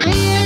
Yeah.